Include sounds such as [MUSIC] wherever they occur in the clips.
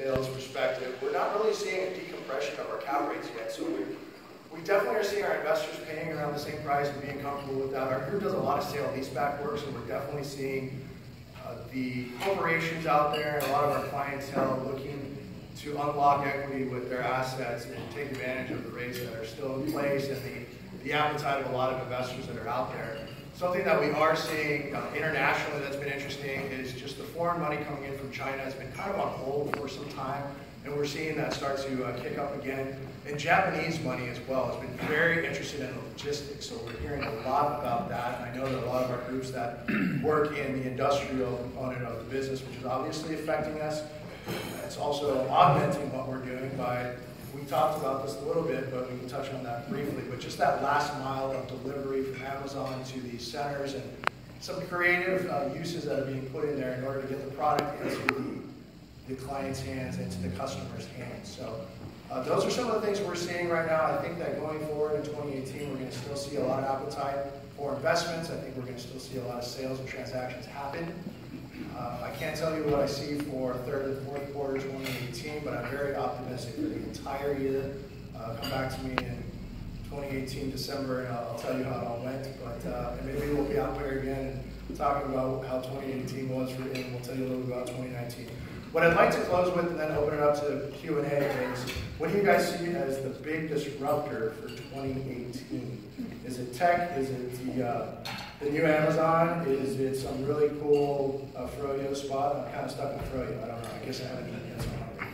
sales perspective, we're not really seeing a decompression of our cap rates yet. So we, we definitely are seeing our investors paying around the same price and being comfortable with that. Our group does a lot of sale leaseback work, so we're definitely seeing uh, the corporations out there and a lot of our clientele looking to unlock equity with their assets and take advantage of the rates that are still in place and the, the appetite of a lot of investors that are out there. Something that we are seeing uh, internationally that's been interesting foreign money coming in from China has been kind of on hold for some time, and we're seeing that start to uh, kick up again. And Japanese money as well has been very interested in logistics, so we're hearing a lot about that. And I know that a lot of our groups that [CLEARS THROAT] work in the industrial component of the business, which is obviously affecting us, it's also augmenting what we're doing by we talked about this a little bit, but we can touch on that briefly. But just that last mile of delivery from Amazon to these centers and some creative uh, uses that are being put in there in order to get the product into the, the client's hands, into the customer's hands. So uh, those are some of the things we're seeing right now. I think that going forward in 2018, we're going to still see a lot of appetite for investments. I think we're going to still see a lot of sales and transactions happen. Uh, I can't tell you what I see for third and fourth quarter 2018, but I'm very optimistic for the entire year. Uh, come back to me 2018 December, and I'll, I'll tell you how it all went. But uh, maybe we'll be out there again and talking about how 2018 was for and we'll tell you a little bit about 2019. What I'd like to close with and then open it up to Q&A is, what do you guys see as the big disruptor for 2018? Is it tech? Is it the, uh, the new Amazon? Is it some really cool uh, Froyo spot? I'm kind of stuck in Froyo. I don't know. I guess I haven't eaten yet, so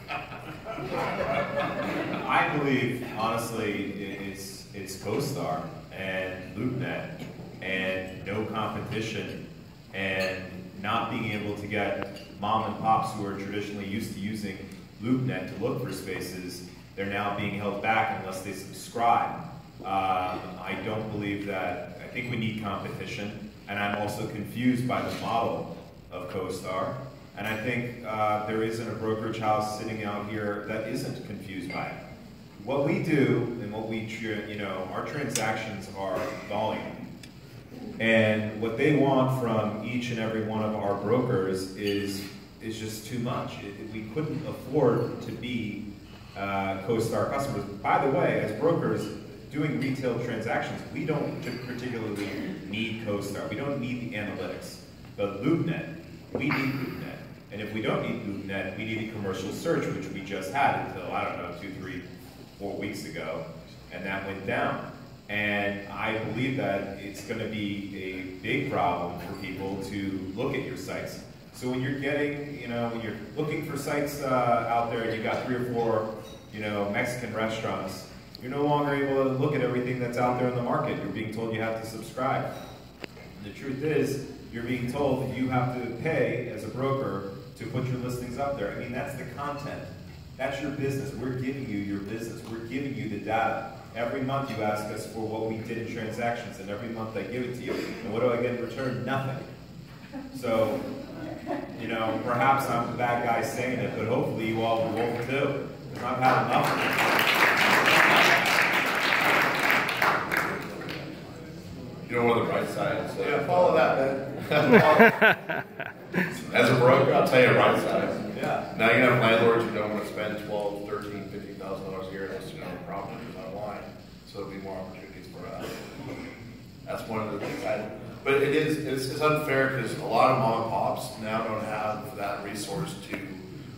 [LAUGHS] I believe, honestly, it's, it's CoStar and LoopNet and no competition and not being able to get mom and pops who are traditionally used to using LoopNet to look for spaces, they're now being held back unless they subscribe. Uh, I don't believe that, I think we need competition, and I'm also confused by the model of CoStar. And I think uh, there isn't a brokerage house sitting out here that isn't confused by it. What we do and what we, you know, our transactions are volume. And what they want from each and every one of our brokers is, is just too much. It, we couldn't afford to be uh, CoStar customers. By the way, as brokers, doing retail transactions, we don't particularly need CoStar. We don't need the analytics. But LoopNet, we need LoopNet. And if we don't need LoopNet, we need a commercial search, which we just had until, I don't know, two, three, four weeks ago. And that went down. And I believe that it's going to be a big problem for people to look at your sites. So when you're getting, you know, when you're looking for sites uh, out there and you've got three or four, you know, Mexican restaurants, you're no longer able to look at everything that's out there in the market. You're being told you have to subscribe. And the truth is, you're being told that you have to pay as a broker to put your listings up there. I mean, that's the content. That's your business. We're giving you your business. We're giving you the data. Every month you ask us for what we did in transactions, and every month I give it to you. And what do I get in return? Nothing. So, you know, perhaps I'm the bad guy saying it, but hopefully you all will too. I've had enough You know what the right sides? Uh, yeah, follow that, man. [LAUGHS] [LAUGHS] As a broker, I'll tell you right side. Yeah. Now you have landlords who don't want to spend twelve, thirteen, fifteen thousand dollars a year listing on a property online, so there'll be more opportunities for us. That's one of the things I. But it is it's, it's unfair because a lot of mom and pops now don't have that resource to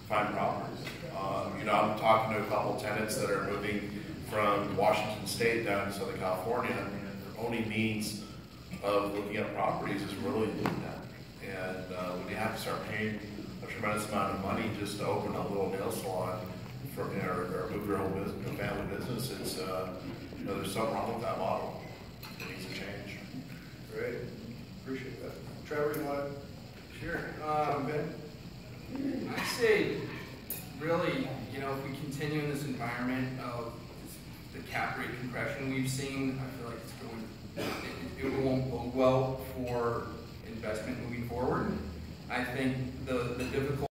find properties. Um, you know, I'm talking to a couple tenants that are moving from Washington State down to Southern California, and their only means of looking at properties is really LoopNet. And uh, when you have to start paying a tremendous amount of money just to open a little nail salon for, you know, or, or move your whole business, family business, it's, uh, you know, there's something wrong with that model. It needs to change. Great. Appreciate that. Trevor, you want to sure. Um, jump in? I say, really, you know, if we continue in this environment of the cap rate compression we've seen, I feel like it's going, it, it won't bode well for investment moving forward. I think the, the difficult